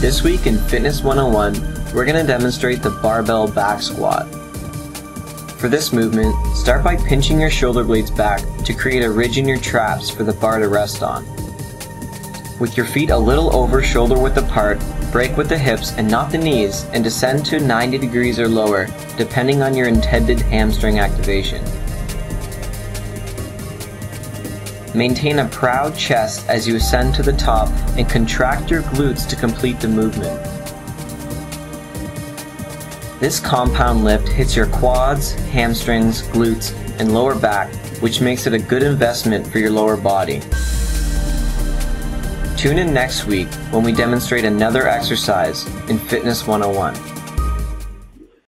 This week in Fitness 101, we're going to demonstrate the barbell back squat. For this movement, start by pinching your shoulder blades back to create a ridge in your traps for the bar to rest on. With your feet a little over shoulder width apart, break with the hips and not the knees and descend to 90 degrees or lower, depending on your intended hamstring activation. Maintain a proud chest as you ascend to the top and contract your glutes to complete the movement. This compound lift hits your quads, hamstrings, glutes, and lower back, which makes it a good investment for your lower body. Tune in next week when we demonstrate another exercise in Fitness 101.